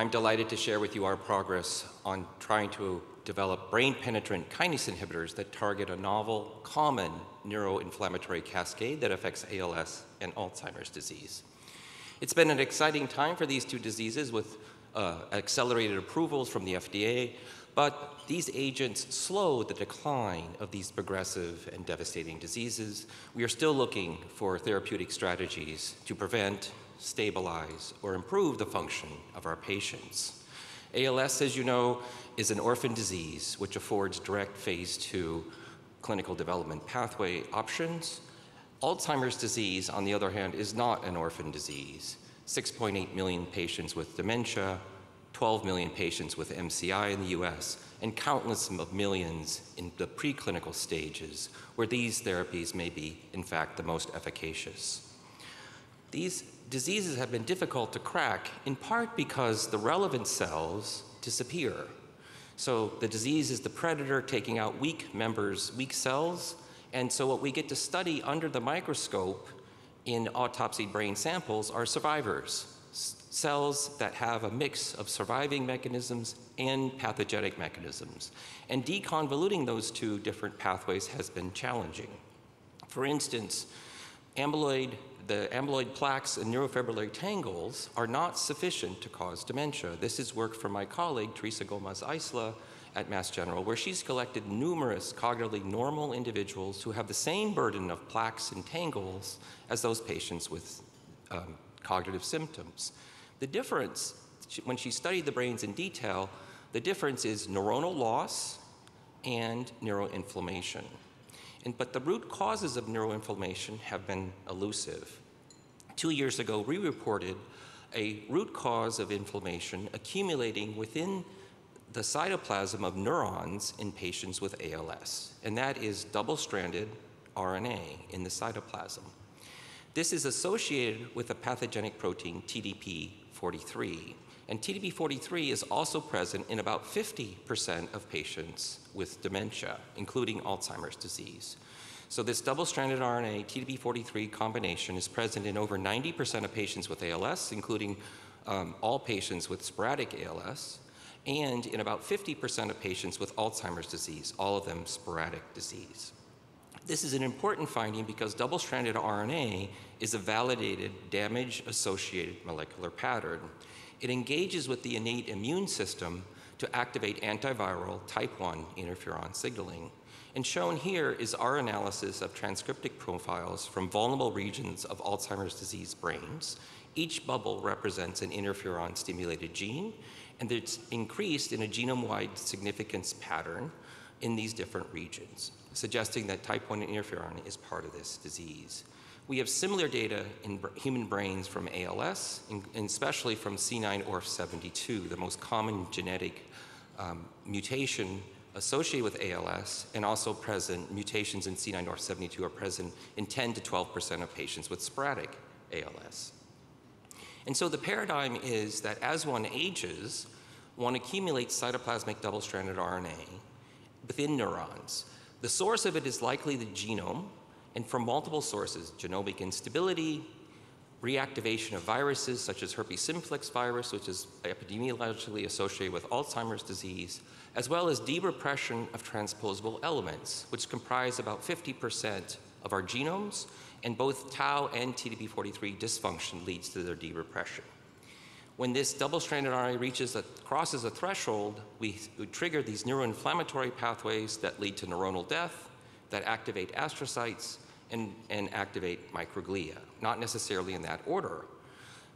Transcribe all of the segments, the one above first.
I'm delighted to share with you our progress on trying to develop brain-penetrant kinase inhibitors that target a novel, common neuroinflammatory cascade that affects ALS and Alzheimer's disease. It's been an exciting time for these two diseases with uh, accelerated approvals from the FDA, but these agents slow the decline of these progressive and devastating diseases. We are still looking for therapeutic strategies to prevent, stabilize, or improve the function of our patients. ALS, as you know, is an orphan disease which affords direct phase two clinical development pathway options. Alzheimer's disease, on the other hand, is not an orphan disease. 6.8 million patients with dementia, 12 million patients with MCI in the US, and countless of millions in the preclinical stages where these therapies may be, in fact, the most efficacious. These diseases have been difficult to crack in part because the relevant cells disappear. So the disease is the predator taking out weak members, weak cells, and so what we get to study under the microscope in autopsy brain samples are survivors, cells that have a mix of surviving mechanisms and pathogenic mechanisms. And deconvoluting those two different pathways has been challenging. For instance, amyloid, the amyloid plaques and neurofibrillary tangles are not sufficient to cause dementia. This is work from my colleague, Teresa Gomez Isla, at Mass General, where she's collected numerous cognitively normal individuals who have the same burden of plaques and tangles as those patients with um, cognitive symptoms. The difference, when she studied the brains in detail, the difference is neuronal loss and neuroinflammation. And, but the root causes of neuroinflammation have been elusive. Two years ago, we reported a root cause of inflammation accumulating within the cytoplasm of neurons in patients with ALS, and that is double-stranded RNA in the cytoplasm. This is associated with a pathogenic protein, TDP, 43. And TDP43 is also present in about 50% of patients with dementia, including Alzheimer's disease. So this double-stranded RNA TDP43 combination is present in over 90% of patients with ALS, including um, all patients with sporadic ALS, and in about 50% of patients with Alzheimer's disease, all of them sporadic disease. This is an important finding because double-stranded RNA is a validated damage-associated molecular pattern. It engages with the innate immune system to activate antiviral type 1 interferon signaling. And shown here is our analysis of transcriptic profiles from vulnerable regions of Alzheimer's disease brains. Each bubble represents an interferon-stimulated gene, and it's increased in a genome-wide significance pattern in these different regions suggesting that type 1 interferon is part of this disease. We have similar data in human brains from ALS, and especially from C9orf72, the most common genetic um, mutation associated with ALS, and also present, mutations in C9orf72 are present in 10 to 12% of patients with sporadic ALS. And so the paradigm is that as one ages, one accumulates cytoplasmic double-stranded RNA within neurons. The source of it is likely the genome, and from multiple sources, genomic instability, reactivation of viruses such as herpes simplex virus, which is epidemiologically associated with Alzheimer's disease, as well as derepression of transposable elements, which comprise about 50% of our genomes, and both tau and TDP43 dysfunction leads to their derepression. When this double-stranded RNA reaches a, crosses a threshold, we, we trigger these neuroinflammatory pathways that lead to neuronal death, that activate astrocytes, and, and activate microglia, not necessarily in that order.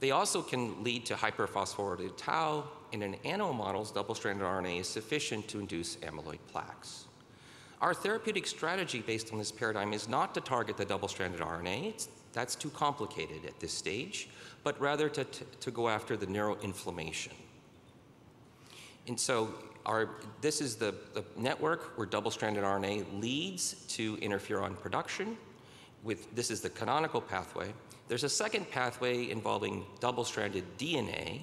They also can lead to hyperphosphorylated tau. In an animal models, double-stranded RNA is sufficient to induce amyloid plaques. Our therapeutic strategy based on this paradigm is not to target the double-stranded RNA. It's, that's too complicated at this stage but rather to, to go after the neuroinflammation. And so our, this is the, the network where double-stranded RNA leads to interferon production. With, this is the canonical pathway. There's a second pathway involving double-stranded DNA,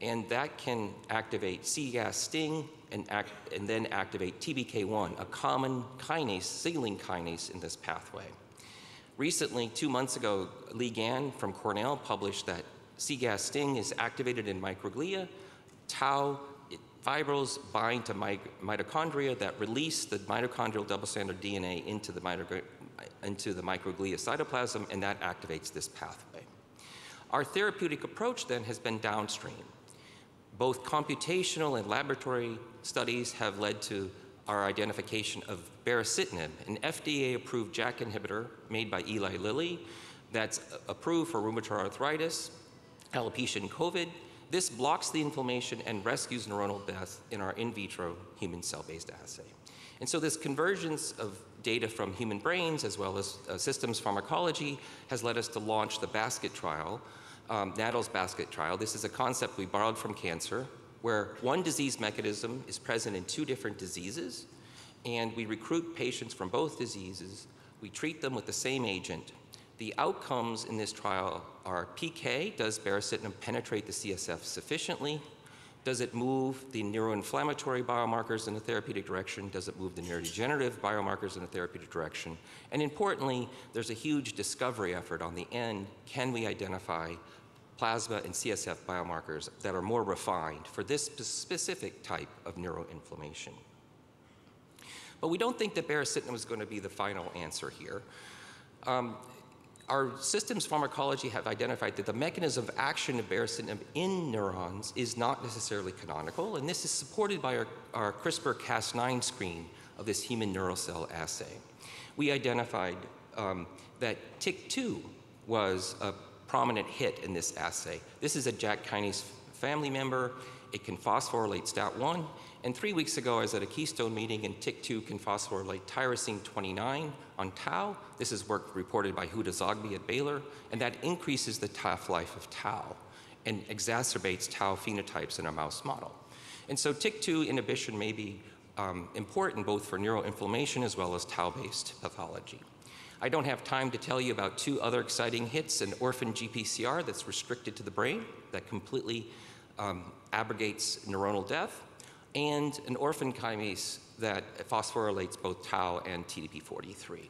and that can activate cGAS sting and, act, and then activate TBK1, a common kinase, signaling kinase in this pathway. Recently, two months ago, Li Gan from Cornell published that cGAS sting is activated in microglia tau fibrils bind to mi- mitochondria that release the mitochondrial double-stranded DNA into the, into the microglia cytoplasm, and that activates this pathway. Our therapeutic approach then has been downstream. Both computational and laboratory studies have led to our identification of baricitinib, an FDA-approved JAK inhibitor made by Eli Lilly that's approved for rheumatoid arthritis, alopecia, and COVID. This blocks the inflammation and rescues neuronal death in our in vitro human cell-based assay. And so this convergence of data from human brains as well as uh, systems pharmacology has led us to launch the basket trial, um, NADL's basket trial. This is a concept we borrowed from cancer where one disease mechanism is present in two different diseases and we recruit patients from both diseases. We treat them with the same agent. The outcomes in this trial are PK, does baricitinib penetrate the CSF sufficiently? Does it move the neuroinflammatory biomarkers in a therapeutic direction? Does it move the neurodegenerative biomarkers in a therapeutic direction? And importantly, there's a huge discovery effort on the end. Can we identify plasma and CSF biomarkers that are more refined for this specific type of neuroinflammation? But we don't think that baricitinib is going to be the final answer here. Um, our systems pharmacology have identified that the mechanism of action of baricitinib in neurons is not necessarily canonical, and this is supported by our, our CRISPR-Cas9 screen of this human neural cell assay. We identified um, that TYK2 was a prominent hit in this assay. This is a JAK kinase family member. It can phosphorylate STAT1, and three weeks ago, I was at a Keystone meeting, and TYK2 can phosphorylate tyrosine 29 on tau. This is work reported by Huda Zoghbi at Baylor, and that increases the half-life of tau and exacerbates tau phenotypes in a mouse model. And so TYK2 inhibition may be um, important both for neuroinflammation as well as tau-based pathology. I don't have time to tell you about two other exciting hits, an orphan GPCR that's restricted to the brain that completely um, abrogates neuronal death, and an orphan kinase that phosphorylates both tau and TDP43.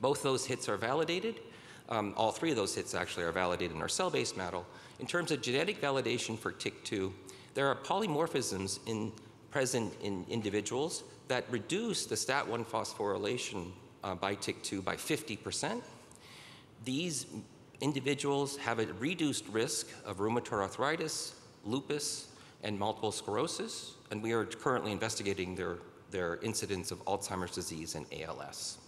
Both those hits are validated. Um, all three of those hits actually are validated in our cell-based model. In terms of genetic validation for TYK2, there are polymorphisms in, present in individuals that reduce the STAT1 phosphorylation uh, by TYK2 by 50%. These individuals have a reduced risk of rheumatoid arthritis, lupus, and multiple sclerosis, and we are currently investigating their, their incidence of Alzheimer's disease and ALS.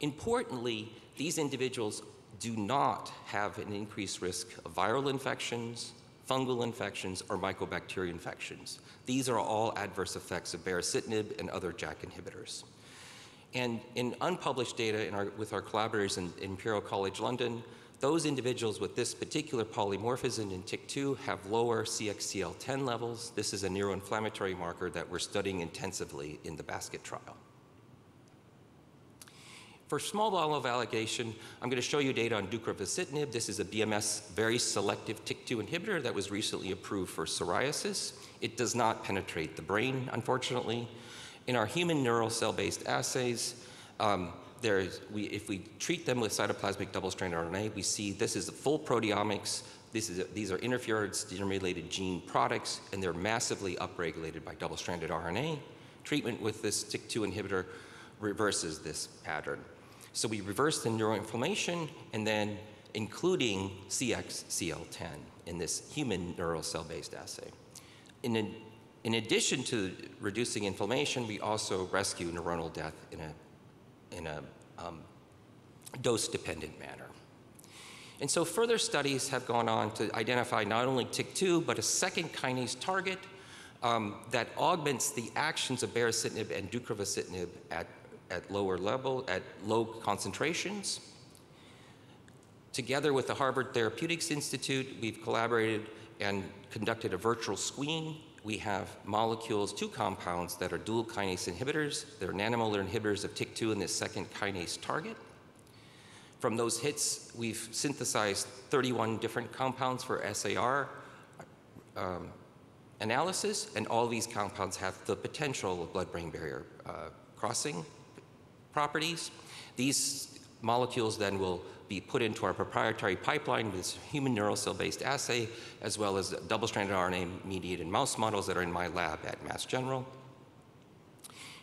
Importantly, these individuals do not have an increased risk of viral infections, fungal infections, or mycobacteria infections. These are all adverse effects of baricitinib and other JAK inhibitors. And in unpublished data in our, with our collaborators in, in Imperial College London, those individuals with this particular polymorphism in TYK2 have lower CXCL10 levels. This is a neuroinflammatory marker that we're studying intensively in the basket trial. For small molecule validation, I'm going to show you data on deucravacitinib. This is a BMS very selective TYK2 inhibitor that was recently approved for psoriasis. It does not penetrate the brain, unfortunately. In our human neural cell-based assays, um, there is, we, if we treat them with cytoplasmic double-stranded RNA, we see this is the full proteomics. Is these are interferon-stimulated gene products, and they're massively upregulated by double-stranded RNA. Treatment with this TYK2 inhibitor reverses this pattern. So we reverse the neuroinflammation, and then including CXCL10 in this human neural cell-based assay. In, a, in addition to reducing inflammation, we also rescue neuronal death in a in a um, dose-dependent manner. And so further studies have gone on to identify not only TYK2, but a second kinase target um, that augments the actions of baricitinib and deucravacitinib at, at lower level, at low concentrations. Together with the Harvard Therapeutics Institute, we've collaborated and conducted a virtual screen we have molecules, two compounds that are dual kinase inhibitors. They're nanomolar inhibitors of TYK2 and this second kinase target. From those hits, we've synthesized 31 different compounds for SAR um, analysis, and all these compounds have the potential of blood-brain barrier uh, crossing properties. These molecules then will be put into our proprietary pipeline with human neural cell-based assay, as well as double-stranded RNA-mediated mouse models that are in my lab at Mass General.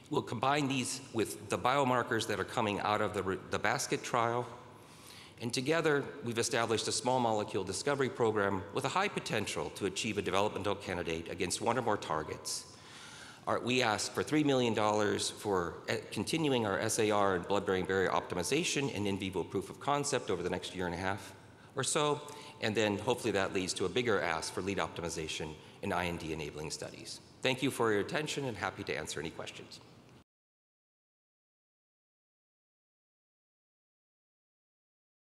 We'll combine these with the biomarkers that are coming out of the, the basket trial. And together, we've established a small molecule discovery program with a high potential to achieve a developmental candidate against one or more targets. Our, we ask for $3 million for uh, continuing our SAR and blood-brain barrier optimization and in vivo proof of concept over the next year and a half or so, and then hopefully that leads to a bigger ask for lead optimization and IND-enabling studies. Thank you for your attention and happy to answer any questions.